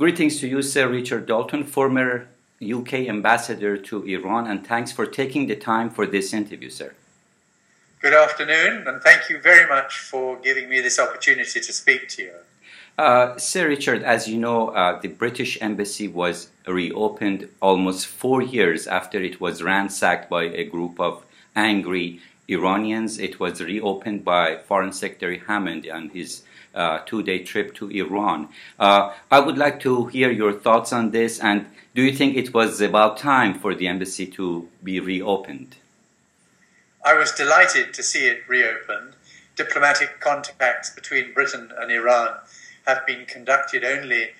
Greetings to you, Sir Richard Dalton, former UK ambassador to Iran, and thanks for taking the time for this interview, sir. Good afternoon, and thank you very much for giving me this opportunity to speak to you. Uh, Sir Richard, as you know, uh, the British Embassy was reopened almost four years after it was ransacked by a group of angry Iranians. It was reopened by Foreign Secretary Hammond and his two day trip to Iran. Uh, I would like to hear your thoughts on this, and do you think it was about time for the embassy to be reopened? I was delighted to see it reopened. Diplomatic contacts between Britain and Iran have been conducted only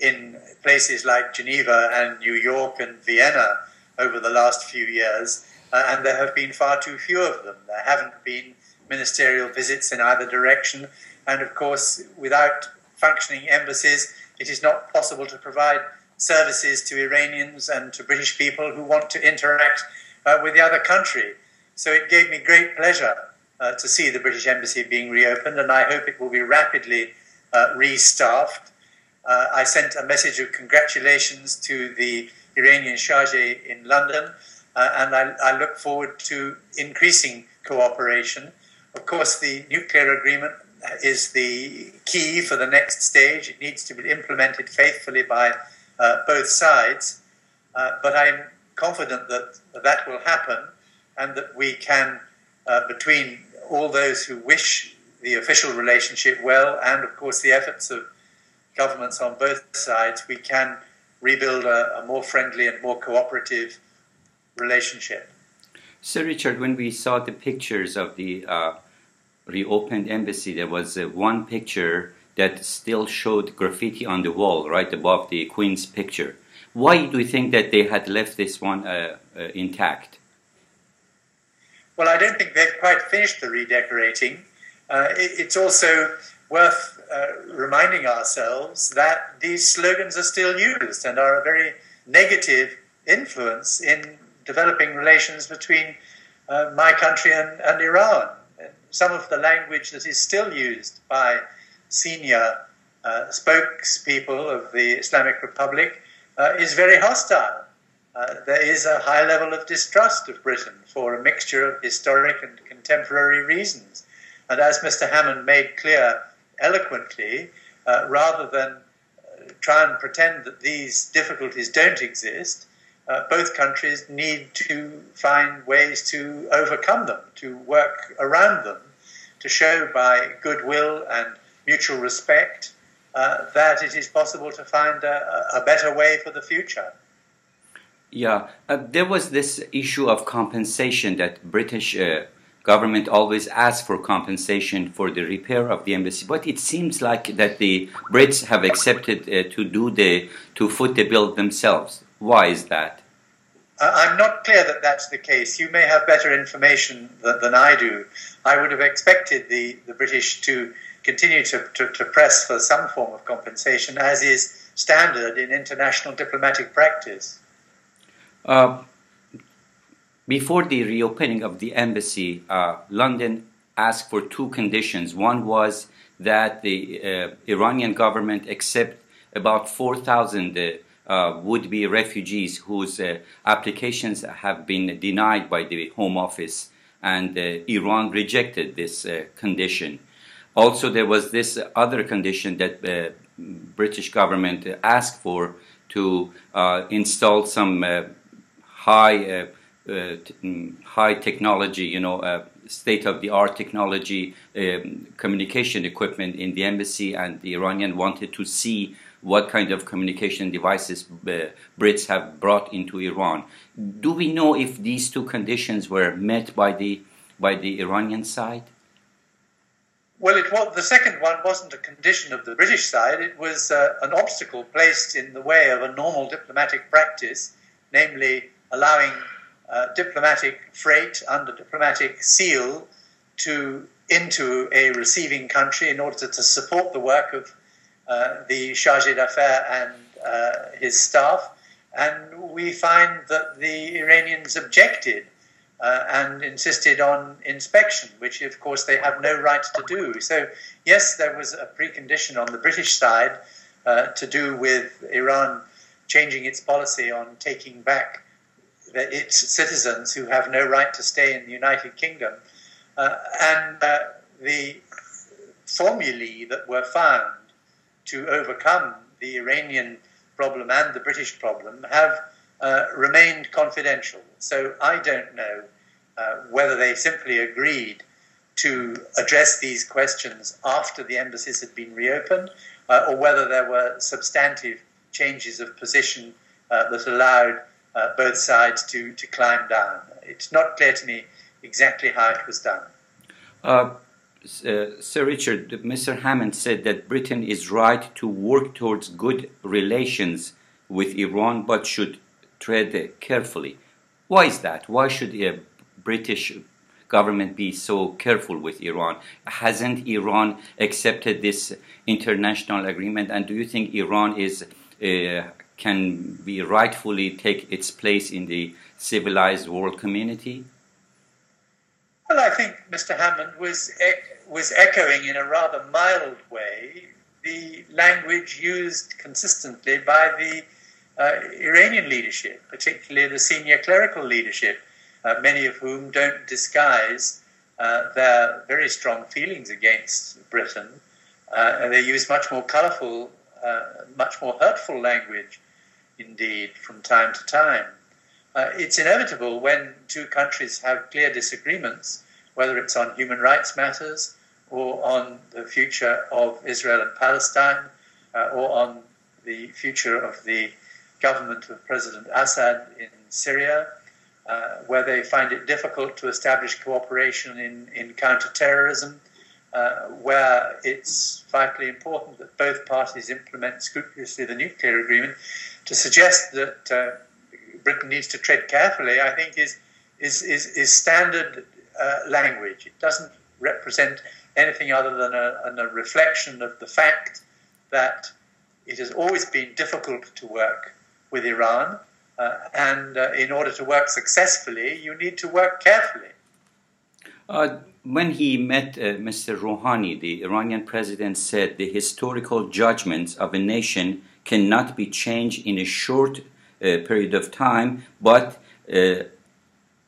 in places like Geneva and New York and Vienna over the last few years, uh, and there have been far too few of them. There haven't been ministerial visits in either direction, and of course, without functioning embassies, it is not possible to provide services to Iranians and to British people who want to interact uh, with the other country. So it gave me great pleasure uh, to see the British Embassy being reopened, and I hope it will be rapidly uh, restaffed. Uh, I sent a message of congratulations to the Iranian Chargé in London, uh, and I, I, look forward to increasing cooperation. Of course, the nuclear agreement is the key for the next stage. It needs to be implemented faithfully by uh, both sides, uh, but I'm confident that that will happen and that we can, uh, between all those who wish the official relationship well, and of course the efforts of governments on both sides, we can rebuild a, a more friendly and more cooperative relationship. Sir Richard, when we saw the pictures of the uh, reopened embassy, there was uh, one picture that still showed graffiti on the wall right above the Queen's picture. Why do you think that they had left this one uh, uh intact? Well, I don't think they've quite finished the redecorating. Uh, it, it's also worth uh, reminding ourselves that these slogans are still used and are a very negative influence in developing relations between uh, my country and, and Iran. Some of the language that is still used by senior uh, spokespeople of the Islamic Republic uh, is very hostile. Uh, there is a high level of distrust of Britain for a mixture of historic and contemporary reasons. And as Mr. Hammond made clear eloquently, uh, rather than uh, try and pretend that these difficulties don't exist, uh, both countries need to find ways to overcome them, to work around them, to show by goodwill and mutual respect uh, that it is possible to find a, a better way for the future. Yeah, uh, there was this issue of compensation that British uh, government always asks for compensation for the repair of the embassy, but it seems like that the Brits have accepted uh, to do the to foot the bill themselves. Why is that? I'm not clear that that's the case. You may have better information than, than I do. I would have expected the, the British to continue to, to, to press for some form of compensation, as is standard in international diplomatic practice. Uh, before the reopening of the embassy, uh, London asked for two conditions. One was that the uh, Iranian government accept about 4,000 uh, would be refugees whose uh, applications have been denied by the Home Office, and uh, Iran rejected this condition. Also, there was this other condition that the British government asked for to install some high uh, uh, mm, high technology, you know, uh, state of the art technology, um, communication equipment in the embassy, and the Iranian wanted to see what kind of communication devices uh, Brits have brought into Iran. Do we know if these two conditions were met by the by the Iranian side? Well, it was, the second one wasn't a condition of the British side. It was uh, an obstacle placed in the way of a normal diplomatic practice, namely allowing uh, diplomatic freight under diplomatic seal to into a receiving country in order to, to support the work of uh, the chargé d'affaires and uh, his staff. And we find that the Iranians objected uh, and insisted on inspection, which of course they have no right to do. So, yes, there was a precondition on the British side uh, to do with Iran changing its policy on taking back the, its citizens who have no right to stay in the United Kingdom. Uh, and the formulae that were found to overcome the Iranian problem and the British problem have uh, remained confidential. So I don't know uh, whether they simply agreed to address these questions after the embassies had been reopened, uh, or whether there were substantive changes of position uh, that allowed uh, both sides to, to climb down. It's not clear to me exactly how it was done. Uh, Sir Richard, Mr. Hammond said that Britain is right to work towards good relations with Iran, but should tread carefully. Why is that? Why should a British government be so careful with Iran? Hasn't Iran accepted this international agreement? And do you think Iran is uh, can be rightfully take its place in the civilized world community? Well, I think Mr. Hammond was was echoing in a rather mild way the language used consistently by the uh, Iranian leadership, particularly the senior clerical leadership, uh, many of whom don't disguise uh, their very strong feelings against Britain. Uh, and they use much more colourful, uh, much more hurtful language, indeed, from time to time. Uh, it's inevitable when two countries have clear disagreements, whether it's on human rights matters or on the future of Israel and Palestine, or on the future of the government of President Assad in Syria, uh, where they find it difficult to establish cooperation in, in counterterrorism, uh, where it's vitally important that both parties implement scrupulously the nuclear agreement. To suggest that uh, Britain needs to tread carefully, I think, is, is, is, is standard uh, language. It doesn't represent anything other than a, a reflection of the fact that it has always been difficult to work with Iran. Uh, and uh, in order to work successfully, you need to work carefully. Uh, when he met uh, Mr. Rouhani, the Iranian president said the historical judgments of a nation cannot be changed in a short period of time, but uh,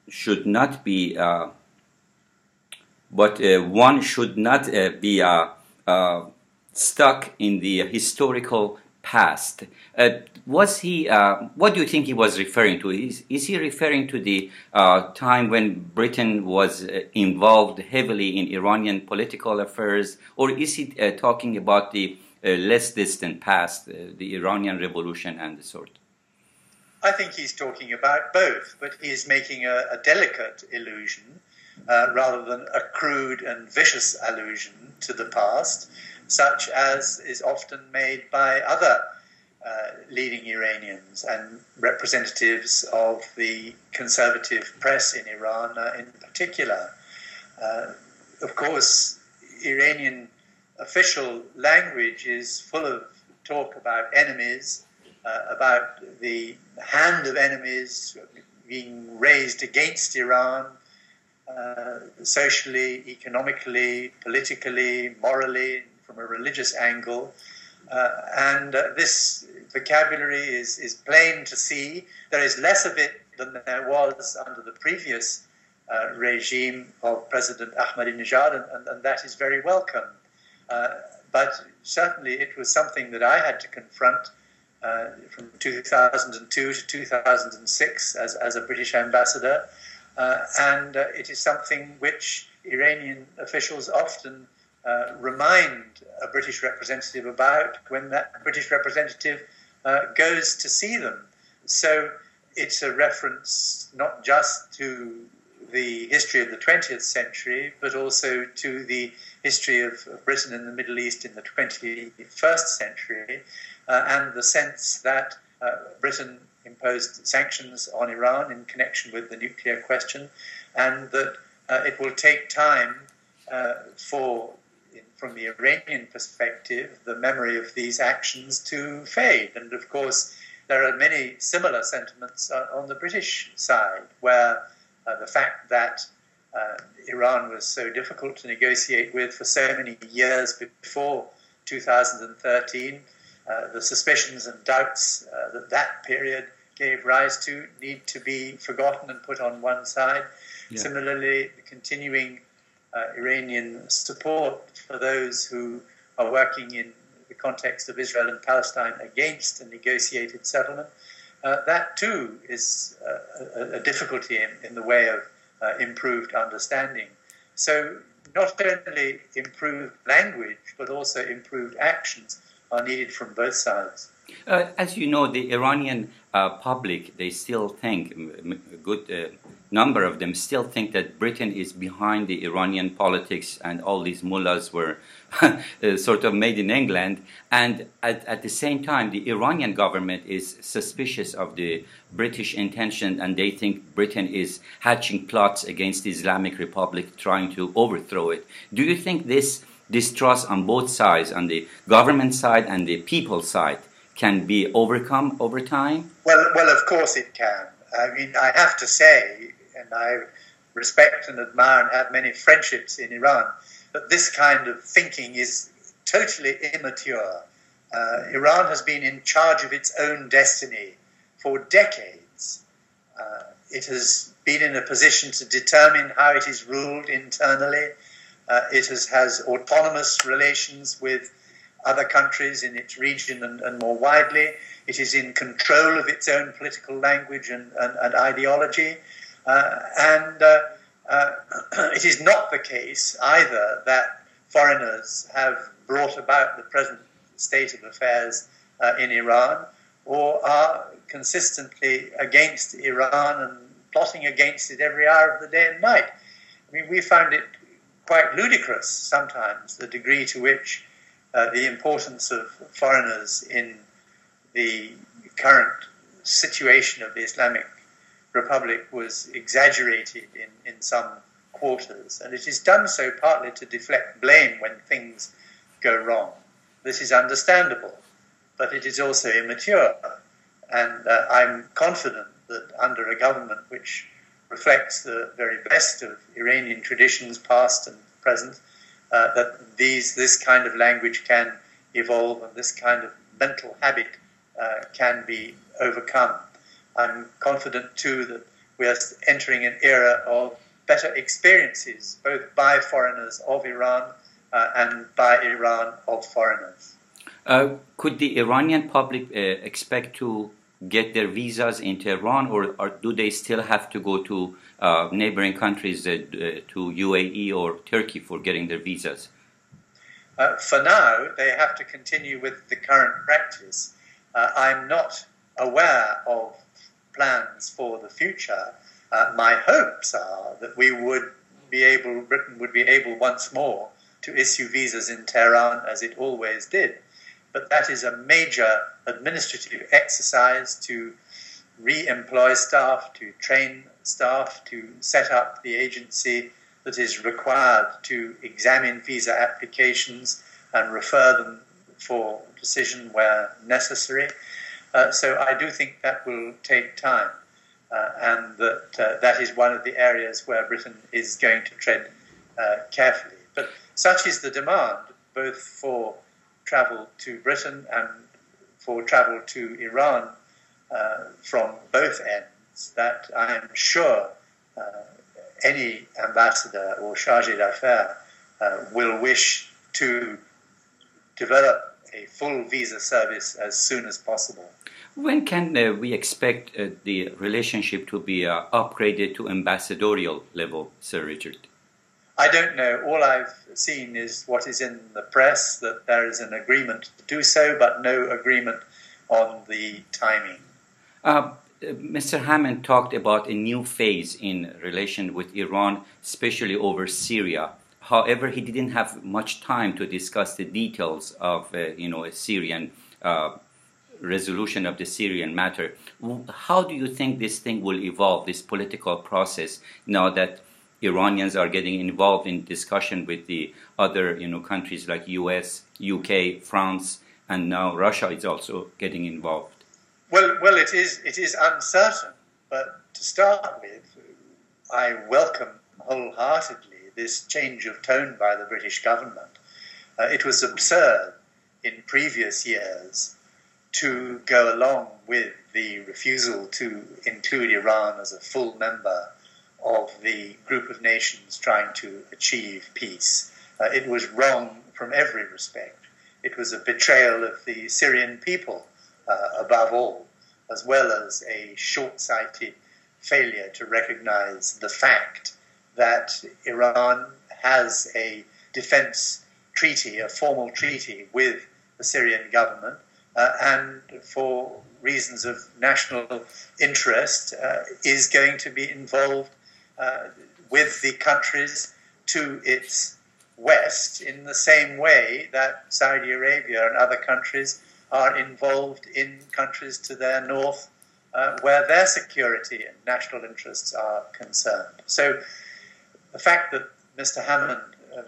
should not be. but one should not be stuck in the historical past. Uh, was he? Uh, what do you think he was referring to? Is, is he referring to the uh, time when Britain was uh, involved heavily in Iranian political affairs, or is he uh, talking about the uh, less distant past, the Iranian Revolution and the sort? I think he's talking about both, but he is making a, a delicate illusion rather than a crude and vicious allusion to the past such as is often made by other uh, leading Iranians and representatives of the conservative press in Iran uh, in particular. Uh, of course, Iranian official language is full of talk about enemies, uh, about the hand of enemies being raised against Iran. Uh, socially, economically, politically, morally, from a religious angle. Uh, and uh, this vocabulary is, is plain to see. There is less of it than there was under the previous uh, regime of President Ahmadinejad, and, and, and that is very welcome. Uh, but certainly it was something that I had to confront uh, from 2002 to 2006 as, as a British ambassador. Uh, and it is something which Iranian officials often uh, remind a British representative about when that British representative uh, goes to see them. So it's a reference not just to the history of the 20th century, but also to the history of Britain and the Middle East in the 21st century, uh, and the sense that uh, Britain imposed sanctions on Iran in connection with the nuclear question, and that uh, it will take time uh, for from the Iranian perspective, the memory of these actions to fade. And of course, there are many similar sentiments uh, on the British side, where uh, the fact that uh, Iran was so difficult to negotiate with for so many years before 2013 uh, the suspicions and doubts uh, that that period gave rise to need to be forgotten and put on one side. Yeah. Similarly, the continuing uh, Iranian support for those who are working in the context of Israel and Palestine against a negotiated settlement, uh, that too is uh, a, a, difficulty in, in, the way of uh, improved understanding. So, not only improved language, but also improved actions are needed from both sides. Uh, as you know, the Iranian uh, public, they still think, a good uh, number of them still think that Britain is behind the Iranian politics and all these mullahs were uh, sort of made in England. And at, at, the same time, the Iranian government is suspicious of the British intention and they think Britain is hatching plots against the Islamic Republic, trying to overthrow it. Do you think this distrust on both sides, on the government side and the people side, can be overcome over time? Well, well, of course it can. I mean, I have to say, and I respect and admire and have many friendships in Iran, but this kind of thinking is totally immature. Uh, Iran has been in charge of its own destiny for decades. Uh, it has been in a position to determine how it is ruled internally. Uh, it has, has autonomous relations with other countries in its region and, and, more widely. It is in control of its own political language and, and, and ideology. Uh, and uh, uh, it is not the case either that foreigners have brought about the present state of affairs uh, in Iran or are consistently against Iran and plotting against it every hour of the day and night. I mean, we found it quite ludicrous sometimes, the degree to which uh, the importance of foreigners in the current situation of the Islamic Republic was exaggerated in, in some quarters. And it is done so partly to deflect blame when things go wrong. This is understandable, but it is also immature. And uh, I'm confident that under a government which reflects the very best of Iranian traditions, past and present, uh, that these this kind of language can evolve and this kind of mental habit uh, can be overcome. I'm confident too that we are entering an era of better experiences, both by foreigners of Iran uh, and by Iran of foreigners. Uh, could the Iranian public uh, expect to get their visas in Tehran, or, or do they still have to go to uh, neighboring countries, uh, to UAE or Turkey, for getting their visas? Uh, for now, they have to continue with the current practice. I'm not aware of plans for the future. my hopes are that we would be able, Britain would be able once more to issue visas in Tehran as it always did but that is a major administrative exercise to re employ staff, to train staff, to set up the agency that is required to examine visa applications and refer them for decision where necessary. Uh, so I do think that will take time, uh, and that uh, that is one of the areas where Britain is going to tread uh, carefully. But such is the demand, both for travel to Britain and for travel to Iran uh, from both ends, that I am sure uh, any ambassador or chargé d'affaires uh, will wish to develop a full visa service as soon as possible. When can uh, we expect uh, the relationship to be uh, upgraded to ambassadorial level, Sir Richard? I don't know. All I've seen is what is in the press that there is an agreement to do so, but no agreement on the timing. Uh, Mr. Hammond talked about a new phase in relation with Iran, especially over Syria. However, he didn't have much time to discuss the details of, uh, you know, a Syrian uh, resolution of the Syrian matter. How do you think this thing will evolve, this political process, now that Iranians are getting involved in discussion with the other you know countries like US, UK, France, and now Russia is also getting involved. Well, well, it is it is uncertain, but to start with, I welcome wholeheartedly this change of tone by the British government. Uh, it was absurd in previous years to go along with the refusal to include Iran as a full member of the group of nations trying to achieve peace. Uh, it was wrong from every respect. It was a betrayal of the Syrian people, uh, above all, as well as a short sighted failure to recognize the fact that Iran has a defense treaty, a formal treaty with the Syrian government, uh, and for reasons of national interest, uh, is going to be involved uh, with the countries to its west in the same way that Saudi Arabia and other countries are involved in countries to their north uh, where their security and national interests are concerned. So the fact that Mr. Hammond uh,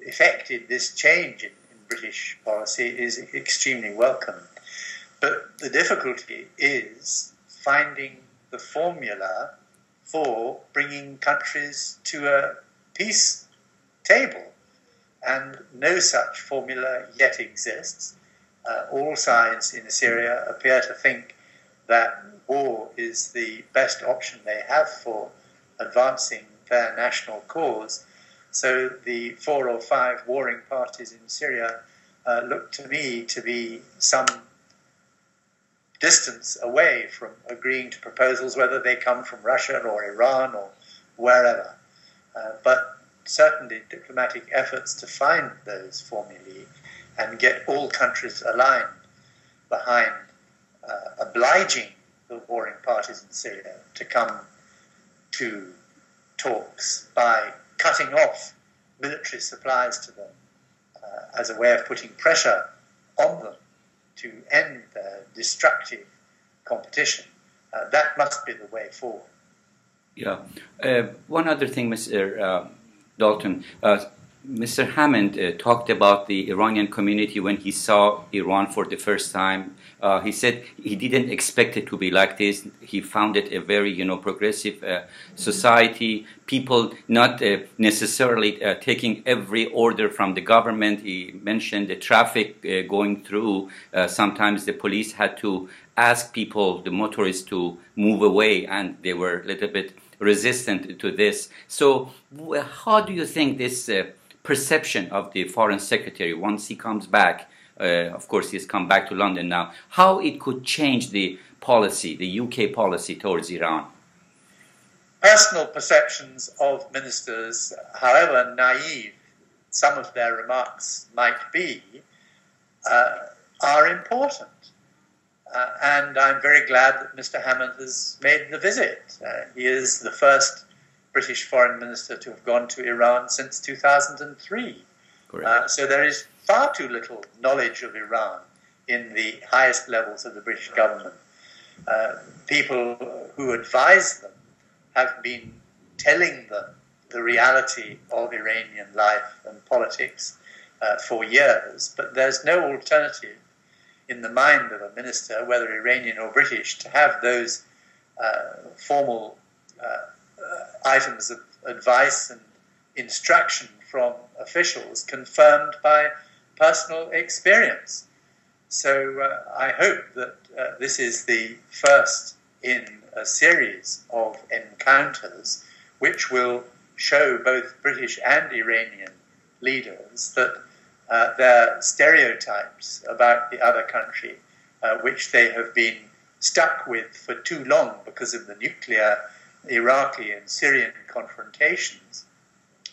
effected this change in, in British policy is extremely welcome. But the difficulty is finding the formula for bringing countries to a peace table. And no such formula yet exists. Uh, all sides in Syria appear to think that war is the best option they have for advancing their national cause. So the four or five warring parties in Syria uh, look to me to be some distance away from agreeing to proposals, whether they come from Russia or Iran or wherever. Uh, but certainly diplomatic efforts to find those formulae and get all countries aligned behind uh, obliging the warring parties in Syria to come to talks by cutting off military supplies to them uh, as a way of putting pressure on them to end the destructive competition. Uh, that must be the way forward. Yeah. Uh, one other thing, Mr. Uh, Dalton. Mr. Hammond uh, talked about the Iranian community when he saw Iran for the first time. Uh, he said he didn't expect it to be like this. He found it a very, you know, progressive uh, society. People not uh, necessarily uh, taking every order from the government. He mentioned the traffic uh, going through. sometimes the police had to ask people, the motorists, to move away, and they were a little bit resistant to this. So, how do you think this? Perception of the foreign secretary once he comes back. Uh, of course, he's come back to London now. How it could change the policy, the UK policy towards Iran? Personal perceptions of ministers, however naive some of their remarks might be, uh, are important. Uh, and I'm very glad that Mr. Hammond has made the visit. Uh, he is the first British foreign minister to have gone to Iran since 2003. Uh, so there is far too little knowledge of Iran in the highest levels of the British government. Uh, people who advise them have been telling them the reality of Iranian life and politics uh, for years, but there's no alternative in the mind of a minister, whether Iranian or British, to have those uh, formal uh, items of advice and instruction from officials confirmed by personal experience. So uh, I hope that uh, this is the first in a series of encounters which will show both British and Iranian leaders that uh, their stereotypes about the other country, uh, which they have been stuck with for too long because of the nuclear Iraqi and Syrian confrontations,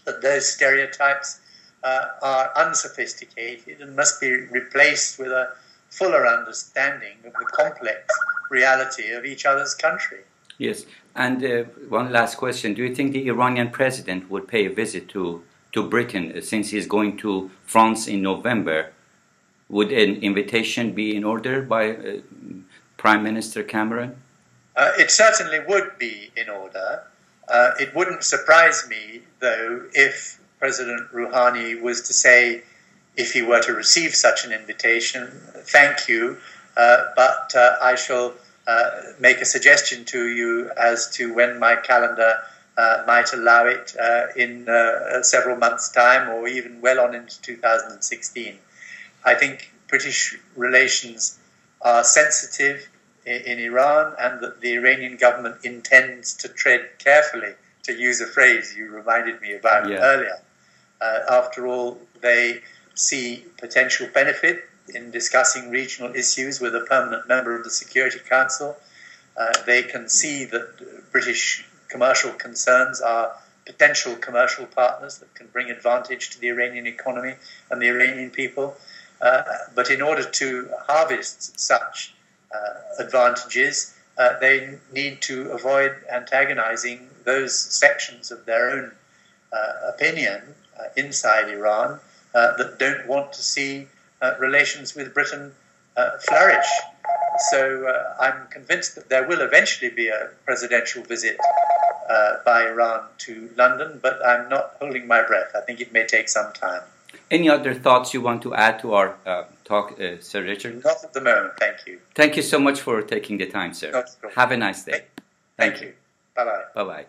that those stereotypes uh, are unsophisticated and must be replaced with a fuller understanding of the complex reality of each other's country. Yes, and uh, one last question: Do you think the Iranian president would pay a visit to to Britain uh, since he's going to France in November? Would an invitation be in order by uh, Prime Minister Cameron? Uh, it certainly would be in order. Uh, it wouldn't surprise me, though, if President Rouhani was to say, if he were to receive such an invitation, thank you, uh, but uh, I shall uh, make a suggestion to you as to when my calendar uh, might allow it in several months' time or even well on into 2016. I think British relations are sensitive in, in Iran and that the Iranian government intends to tread carefully, to use a phrase you reminded me about Yeah. earlier. Uh, after all, they see potential benefit in discussing regional issues with a permanent member of the Security Council. Uh, they can see that British commercial concerns are potential commercial partners that can bring advantage to the Iranian economy and the Iranian people. Uh, but in order to harvest such advantages, uh, they need to avoid antagonizing those sections of their own uh, opinion uh, inside Iran uh, that don't want to see uh, relations with Britain uh, flourish. So uh, I'm convinced that there will eventually be a presidential visit uh, by Iran to London, but I'm not holding my breath. I think it may take some time. Any other thoughts you want to add to our uh, talk, uh, Sir Richard? Not at the moment, thank you. Thank you so much for taking the time, sir. Not at all. Have a nice day. Thank you. Bye bye. Bye bye.